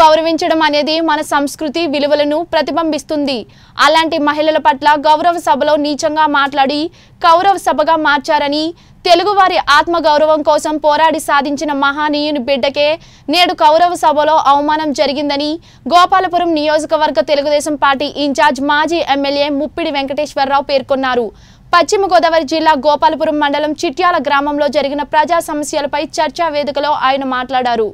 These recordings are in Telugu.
గౌరవించడం అనేది మన సంస్కృతి విలువలను ప్రతిబింబిస్తుంది. అలాంటి మహిళల పట్ల గౌరవ సభలో నీచంగా మాట్లాడి కౌరవ సభగా మార్చారని తెలుగువారి ఆత్మగౌరవం కోసం పోరాడి సాధించిన మహానీయుని బిడ్డకే నేడు కౌరవ సభలో అవమానం జరిగిందని గోపాలపురం నియోజకవర్గ తెలుగుదేశం పార్టీ ఇన్ఛార్జ్ మాజీ ఎమ్మెల్యే ముప్పిడి వెంకటేశ్వరరావు పేర్కొన్నారు. పశ్చిమ గోదావరి జిల్లా గోపాలపురం మండలం చిట్యాల గ్రామంలో జరిగిన ప్రజా సమస్యలపై చర్చా వేదికలో ఆయన మాట్లాడారు.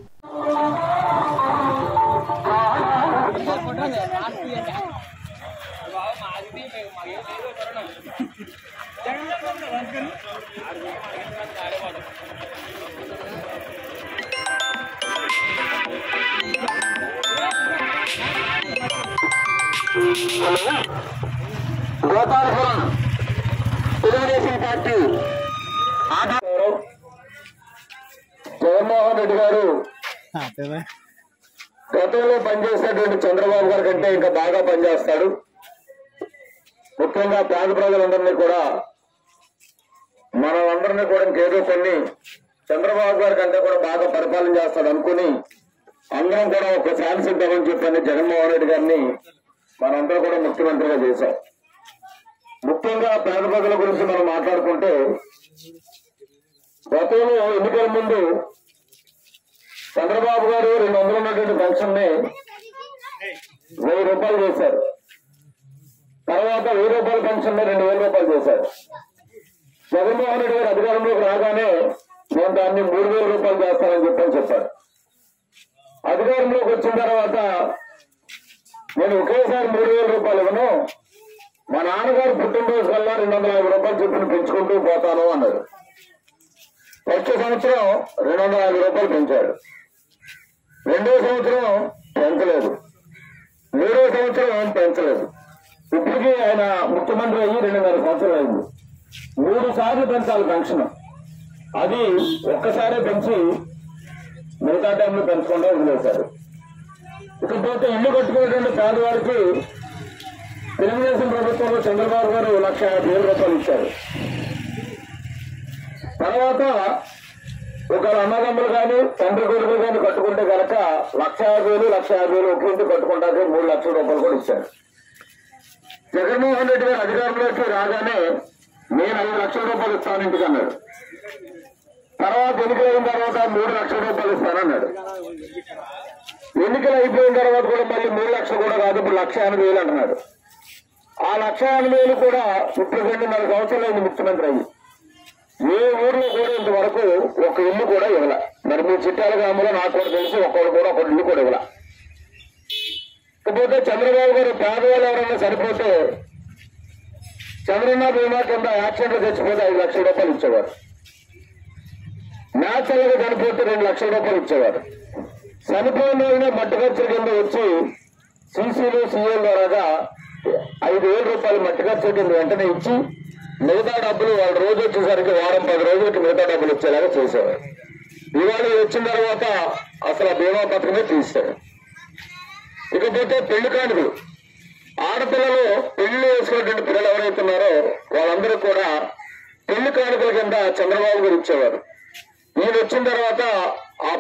గోపాలపురం తెలుగుదేశం పార్టీ జగన్మోహన్ రెడ్డి గారు గతంలో పనిచేసినటువంటి చంద్రబాబు గారి కంటే ఇంకా బాగా పనిచేస్తాడు. ముఖ్యంగా పేద ప్రజలందరినీ కూడా మనమందరినీ కూడా ఇంకేదో కొన్ని చంద్రబాబు గారి కంటే కూడా బాగా పరిపాలన చేస్తాడు అనుకుని అందరం కూడా ఒక ఛాన్స్ ఇద్దామని చెప్పని జగన్మోహన్ రెడ్డి గారిని మనందరం కూడా ముఖ్యమంత్రిగా చేశాం. ముఖ్యంగా పేద ప్రజల గురించి మనం మాట్లాడుకుంటే గతంలో ఎన్నికల ముందు చంద్రబాబు గారు రెండు వందలు ఉన్నటువంటి పెన్షన్ని వెయ్యి రూపాయలు చేశారు తర్వాత వెయ్యి రూపాయల పెన్షన్ రెండు వేల రూపాయలు చేశారు. జగన్మోహన్ రెడ్డి గారు అధికారంలోకి రాగానే నేను దాన్ని మూడు వేల రూపాయలు చేస్తానని చెప్పని చెప్పారు. అధికారంలోకి వచ్చిన తర్వాత నేను ఒకేసారి మూడు వేల రూపాయలు ఇవ్వను. మా నాన్నగారు పుట్టినరోజు కల్లా రెండు వందల యాభై రూపాయలు చెప్పిన పెంచుకుంటూ పోతాను అన్నారు. వచ్చే సంవత్సరం రెండు వందల యాభై రూపాయలు పెంచాడు. రెండో సంవత్సరం పెంచలేదు. మూడో సంవత్సరం పెంచలేదు. ఇప్పటికీ ఆయన ముఖ్యమంత్రి అయ్యి రెండున్నర సంవత్సరాలు అయింది. మూడు సార్లు పెంచాలి పెన్షన్. అది ఒక్కసారే పెంచి మిగతా టైంలో పెంచకుండా వదిలేశారు. ఇకపోతే ఇల్లు కట్టుకునేటువంటి పేదవారికి తెలుగుదేశం ప్రభుత్వంలో చంద్రబాబు గారు లక్ష యాభై వేల రూపాయలు ఇచ్చారు. తర్వాత ఒక అన్నదమ్ములు కానీ తండ్రి కొడుకులు కానీ కట్టుకుంటే కనుక లక్ష యాభై వేలు లక్ష యాభై వేలు ఒక ఇంటి కట్టుకుంటాకే మూడు లక్షల రూపాయలు కూడా ఇచ్చారు. జగన్మోహన్ రెడ్డి గారు అధికారంలోకి రాగానే నేను ఐదు లక్షల రూపాయలు ఇస్తాను ఇంటికి అన్నాడు. తర్వాత ఎన్నికలైన తర్వాత మూడు లక్షల రూపాయలు ఇస్తానన్నాడు ఎన్నికలు అయిపోయిన తర్వాత కూడా మళ్ళీ మూడు లక్షలు కూడా కాదు ఇప్పుడు లక్ష ఎనభై వేలు అంటున్నాడు. ఆ లక్ష ఎనభై వేలు కూడా ఇప్పుడు రెండున్నర సంవత్సరాలు అయింది ముఖ్యమంత్రి అయ్యి. ఏ ఊర్లో కూడా ఇంతవరకు ఒక ఇల్లు కూడా ఇవ్వలే. మరి మీ చిట్టాల గ్రామంలో నాకు కూడా తెలిసి ఒక్కడు కూడా ఒక ఇల్లు కూడా ఇవ్వలే. ఇకపోతే చంద్రబాబు గారు పేదవాళ్ళు ఎవరైనా సరిపోతే చంద్రన్న బీమా కింద యాక్సిడెంట్ తెచ్చిపోతే ఐదు లక్షల రూపాయలు ఇచ్చేవారు. న్యాచురల్గా చనిపోతే రెండు లక్షల రూపాయలు ఇచ్చేవారు. చనిపోయిన వాళ్ళనే మట్టి ఖర్చుల కింద వచ్చి సీసీలు సీఎల్ ద్వారా ఐదు వేల రూపాయలు మట్టి ఖర్చుల కింద వెంటనే ఇచ్చి మిగతా డబ్బులు వాళ్ళ రోజు వచ్చేసరికి వారం పది రోజులకి మిగతా డబ్బులు వచ్చేలాగా చేసేవారు. ఇవాళ వచ్చిన తర్వాత అసలు ఆ బీమా పథకమే తీశారు ఇకపోతే పెళ్ళి కానుకలు. ఆడపిల్లలు పెళ్ళి వేసుకున్నటువంటి పిల్లలు ఎవరైతున్నారో వాళ్ళందరూ కూడా పెళ్ళి కానుకల కింద చంద్రబాబు గారు ఇచ్చేవారు ఈయన వచ్చిన తర్వాత ఆ